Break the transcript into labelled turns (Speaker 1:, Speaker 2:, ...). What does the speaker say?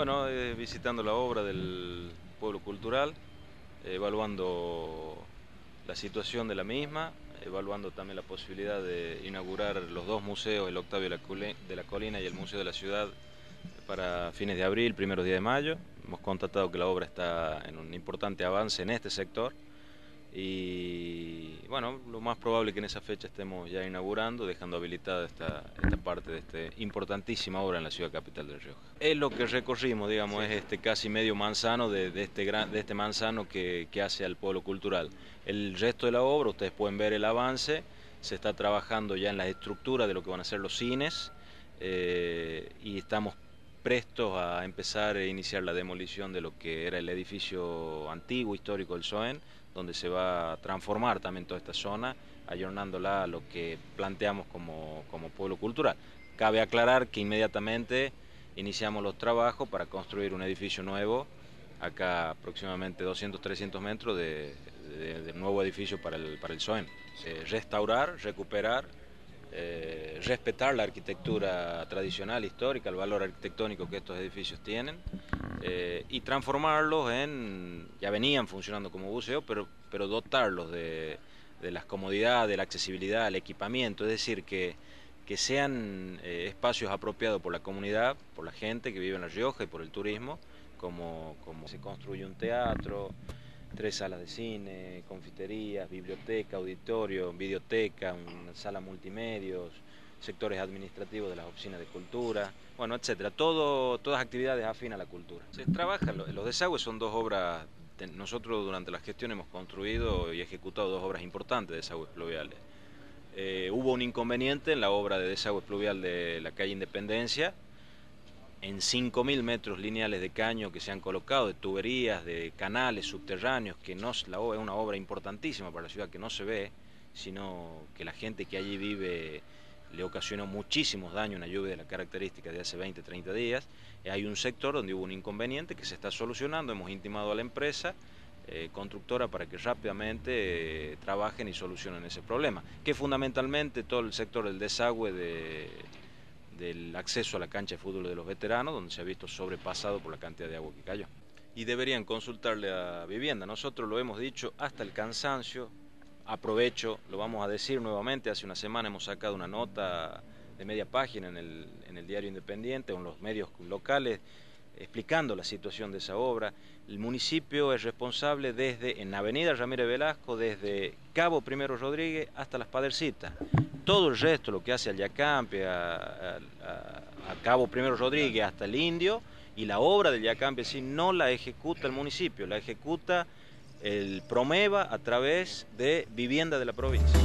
Speaker 1: Bueno, eh, visitando la obra del pueblo cultural, evaluando la situación de la misma, evaluando también la posibilidad de inaugurar los dos museos, el Octavio de la Colina y el Museo de la Ciudad, para fines de abril, primeros días de mayo. Hemos constatado que la obra está en un importante avance en este sector y bueno, lo más probable es que en esa fecha estemos ya inaugurando, dejando habilitada esta, esta parte de esta importantísima obra en la ciudad capital de Rioja. Es lo que recorrimos, digamos, es este casi medio manzano de, este, gran, de este manzano que, que hace al pueblo cultural. El resto de la obra, ustedes pueden ver el avance, se está trabajando ya en la estructura de lo que van a ser los cines eh, y estamos prestos a empezar a iniciar la demolición de lo que era el edificio antiguo histórico del SOEN, donde se va a transformar también toda esta zona, ayornándola a lo que planteamos como, como pueblo cultural. Cabe aclarar que inmediatamente iniciamos los trabajos para construir un edificio nuevo, acá aproximadamente 200-300 metros de, nuevo edificio para el, para el SOEN. Eh, restaurar, recuperar eh, respetar la arquitectura tradicional, histórica, el valor arquitectónico que estos edificios tienen eh, y transformarlos en, ya venían funcionando como buceo, pero, pero dotarlos de, las comodidades, de la accesibilidad, el equipamiento, es decir, que, que sean eh, espacios apropiados por la comunidad, por la gente que vive en La Rioja y por el turismo, como, como se construye un teatro, tres salas de cine, confiterías, biblioteca, auditorio, videoteca, una sala multimedios, sectores administrativos de las oficinas de cultura, bueno, etcétera. Todas actividades afín a la cultura. Se trabaja, los desagües son dos obras, nosotros durante la gestión hemos construido y ejecutado dos obras importantes de desagües pluviales. Eh, hubo un inconveniente en la obra de desagüe pluvial de la calle Independencia, en 5.000 metros lineales de caño que se han colocado, de tuberías, de canales subterráneos, que no es, una obra importantísima para la ciudad que no se ve, sino que la gente que allí vive le ocasionó muchísimos daños una lluvia de la característica de hace 20, 30 días. Hay un sector donde hubo un inconveniente que se está solucionando, hemos intimado a la empresa eh, constructora para que rápidamente eh, trabajen y solucionen ese problema, que fundamentalmente todo el sector del desagüe de del acceso a la cancha de fútbol de los veteranos, donde se ha visto sobrepasado por la cantidad de agua que cayó. Y deberían consultarle a vivienda. Nosotros lo hemos dicho hasta el cansancio. Aprovecho, lo vamos a decir nuevamente, hace una semana hemos sacado una nota de media página en el, diario Independiente en los medios locales explicando la situación de esa obra. El municipio es responsable desde en Avenida Ramírez Velasco, desde Cabo Primero Rodríguez hasta Las Padercitas todo el resto, lo que hace al Yacampe, a, Cabo Primero Rodríguez, hasta el Indio, y la obra del Yacampe sí no la ejecuta el municipio, la ejecuta el Promeva a través de vivienda de la provincia.